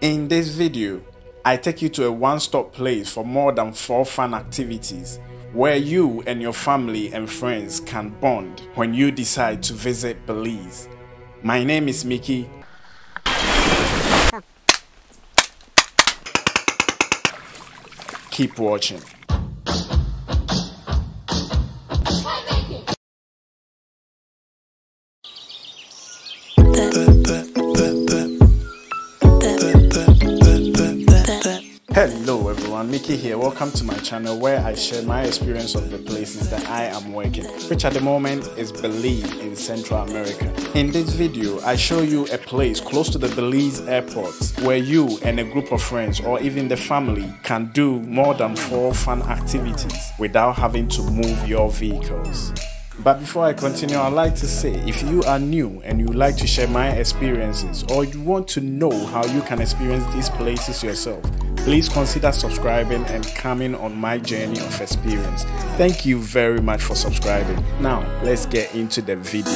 In this video, I take you to a one-stop place for more than 4 fun activities where you and your family and friends can bond when you decide to visit Belize. My name is Mickey. Keep watching. Everyone, Mickey here. Welcome to my channel where I share my experience of the places that I am working, which at the moment is Belize in Central America. In this video, I show you a place close to the Belize airport where you and a group of friends or even the family can do more than four fun activities without having to move your vehicles. But before I continue, I'd like to say if you are new and you like to share my experiences or you want to know how you can experience these places yourself, please consider subscribing and coming on my journey of experience. Thank you very much for subscribing. Now, let's get into the video.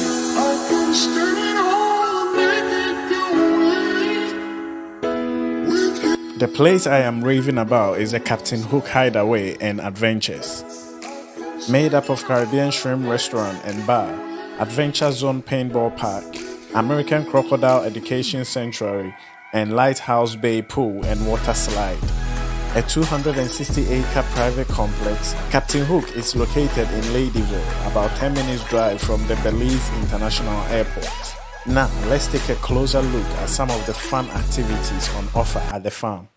The place I am raving about is the Captain Hook Hideaway and Adventures made up of Caribbean Shrimp Restaurant and Bar, Adventure Zone Paintball Park, American Crocodile Education Sanctuary, and Lighthouse Bay Pool and Water Slide. A 260 acre private complex, Captain Hook is located in Ladyville, about 10 minutes drive from the Belize International Airport. Now, let's take a closer look at some of the fun activities on offer at the farm.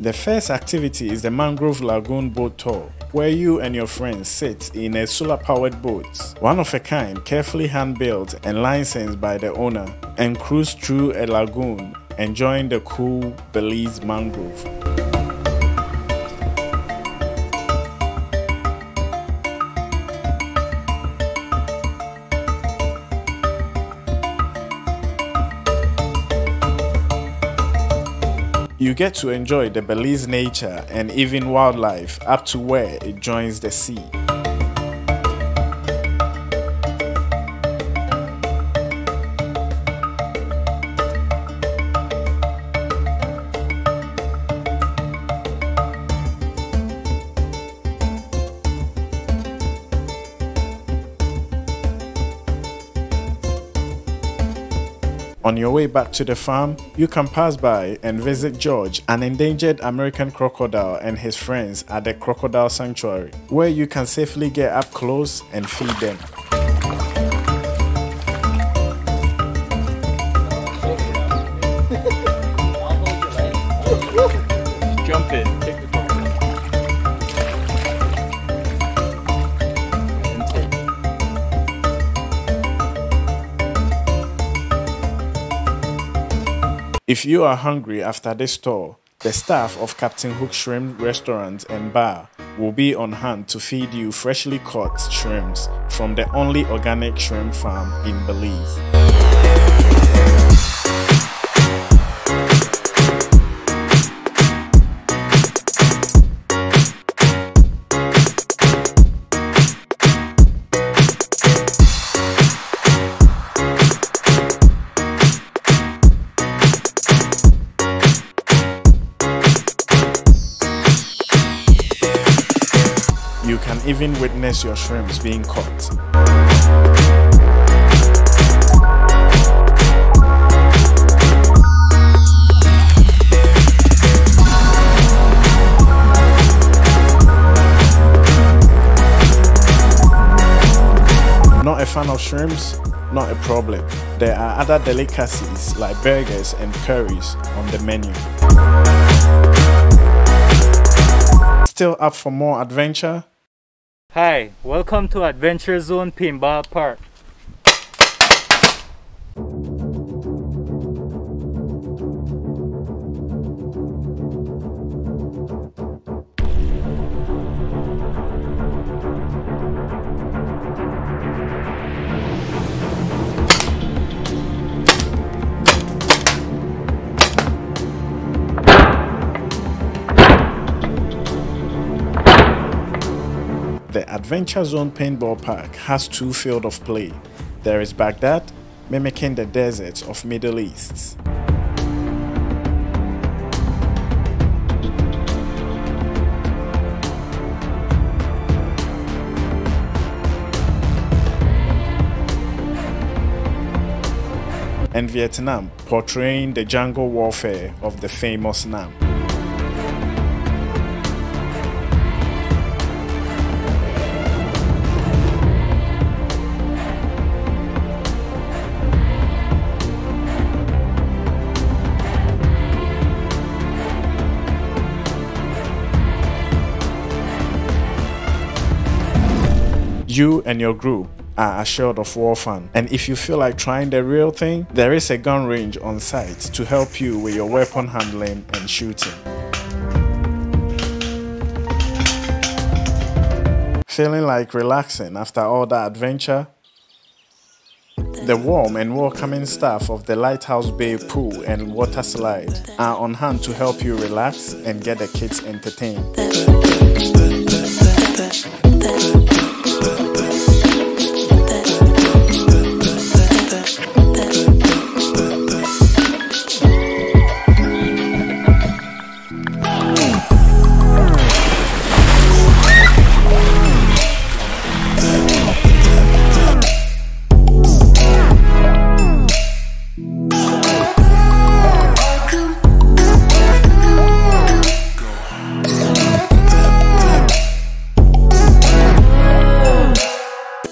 The first activity is the Mangrove Lagoon Boat Tour, where you and your friends sit in a solar powered boat, one of a kind, carefully hand built and licensed by the owner, and cruise through a lagoon, enjoying the cool Belize mangrove. You get to enjoy the Belize nature and even wildlife up to where it joins the sea. On your way back to the farm, you can pass by and visit George, an endangered American crocodile, and his friends at the Crocodile Sanctuary, where you can safely get up close and feed them. If you are hungry after this tour, the staff of Captain Hook Shrimp Restaurant and Bar will be on hand to feed you freshly caught shrimps from the only organic shrimp farm in Belize. Even witness your shrimps being caught. Not a fan of shrimps? Not a problem. There are other delicacies like burgers and curries on the menu. Still up for more adventure? Hi, welcome to Adventure Zone Paintball Park. The Adventure Zone Paintball Park has two fields of play. There is Baghdad, mimicking the deserts of Middle East. and Vietnam, portraying the jungle warfare of the famous Nam. You and your group are assured of war fun. And if you feel like trying the real thing, there is a gun range on site to help you with your weapon handling and shooting. Feeling like relaxing after all that adventure? The warm and welcoming staff of the Lighthouse Bay Pool and Water Slide are on hand to help you relax and get the kids entertained.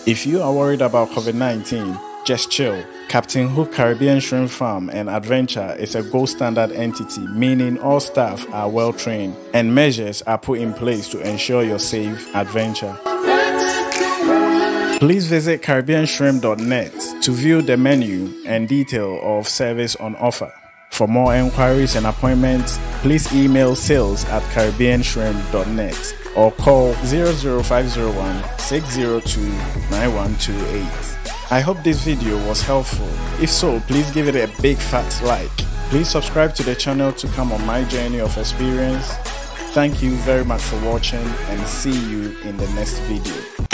If you are worried about COVID 19, just chill. Captain Hook Caribbean Shrimp Farm and Adventure is a gold standard entity, meaning all staff are well trained and measures are put in place to ensure your safe adventure. Please visit CaribbeanShrimp.net to view the menu and detail of service on offer. For more enquiries and appointments, please email sales at CaribbeanShrimp.net or call 00501 602 9128. I hope this video was helpful. If so, please give it a big fat like. Please subscribe to the channel to come on my journey of experience. Thank you very much for watching and see you in the next video.